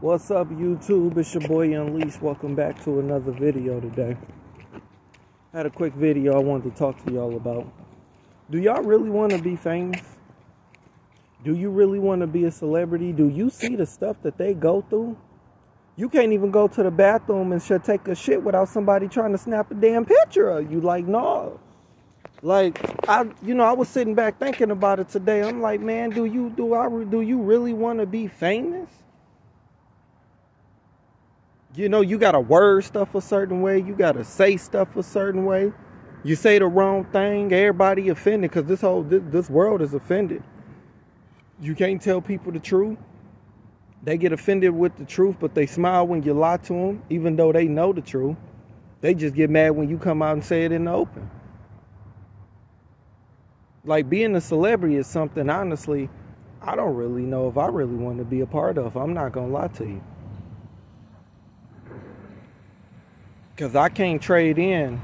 What's up, YouTube? It's your boy Unleashed. Welcome back to another video today. Had a quick video I wanted to talk to y'all about. Do y'all really want to be famous? Do you really want to be a celebrity? Do you see the stuff that they go through? You can't even go to the bathroom and should take a shit without somebody trying to snap a damn picture of you. Like, no. Like I, you know, I was sitting back thinking about it today. I'm like, man, do you do I do you really want to be famous? You know, you gotta word stuff a certain way. You gotta say stuff a certain way. You say the wrong thing, everybody offended because this whole this, this world is offended. You can't tell people the truth. They get offended with the truth, but they smile when you lie to them, even though they know the truth. They just get mad when you come out and say it in the open like being a celebrity is something honestly I don't really know if I really want to be a part of. I'm not going to lie to you. Cuz I can't trade in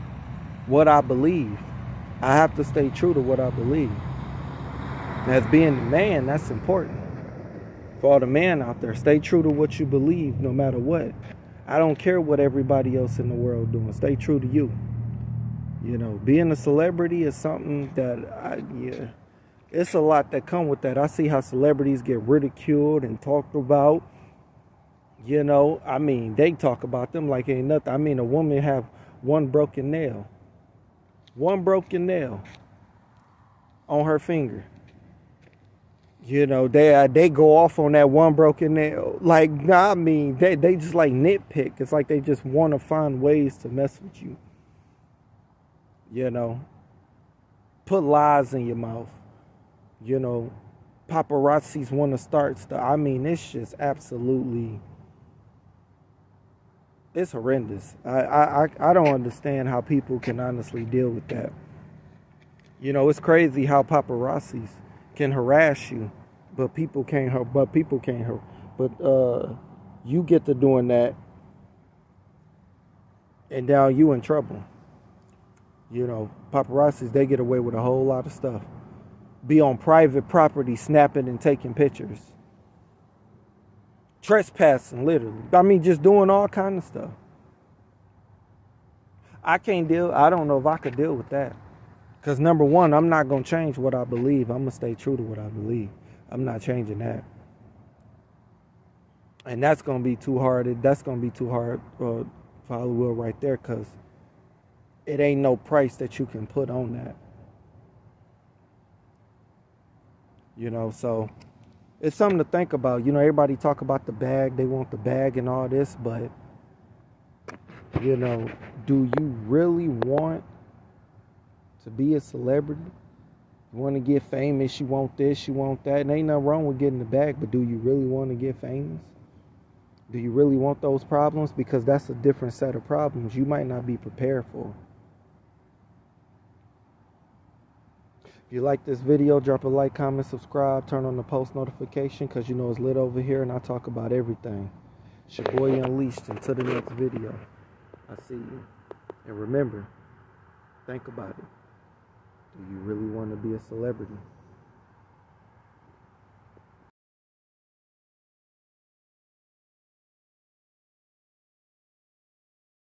what I believe. I have to stay true to what I believe. As being a man, that's important. For all the men out there, stay true to what you believe no matter what. I don't care what everybody else in the world doing. Stay true to you. You know, being a celebrity is something that I yeah, it's a lot that come with that. I see how celebrities get ridiculed and talked about. You know, I mean, they talk about them like ain't nothing. I mean, a woman have one broken nail. One broken nail on her finger. You know, they uh, they go off on that one broken nail. Like, I mean, they they just like nitpick. It's like they just want to find ways to mess with you you know, put lies in your mouth. You know, paparazzis want to start stuff. I mean, it's just absolutely, it's horrendous. I, I, I don't understand how people can honestly deal with that. You know, it's crazy how paparazzis can harass you, but people can't. But people can't. But uh, you get to doing that, and now you in trouble. You know, paparazzis, they get away with a whole lot of stuff. Be on private property snapping and taking pictures. Trespassing, literally. I mean, just doing all kind of stuff. I can't deal, I don't know if I could deal with that. Because number one, I'm not going to change what I believe. I'm to stay true to what I believe. I'm not changing that. And that's going to be too hard. That's going to be too hard uh, for Hollywood right there because it ain't no price that you can put on that. You know, so it's something to think about. You know, everybody talk about the bag, they want the bag and all this, but you know, do you really want to be a celebrity? You want to get famous, you want this, you want that. And ain't nothing wrong with getting the bag, but do you really want to get famous? Do you really want those problems? Because that's a different set of problems you might not be prepared for. You like this video, drop a like, comment, subscribe, turn on the post notification because you know it's lit over here and I talk about everything. It's your boy Unleashed. Until the next video, I see you. And remember, think about it. Do you really want to be a celebrity?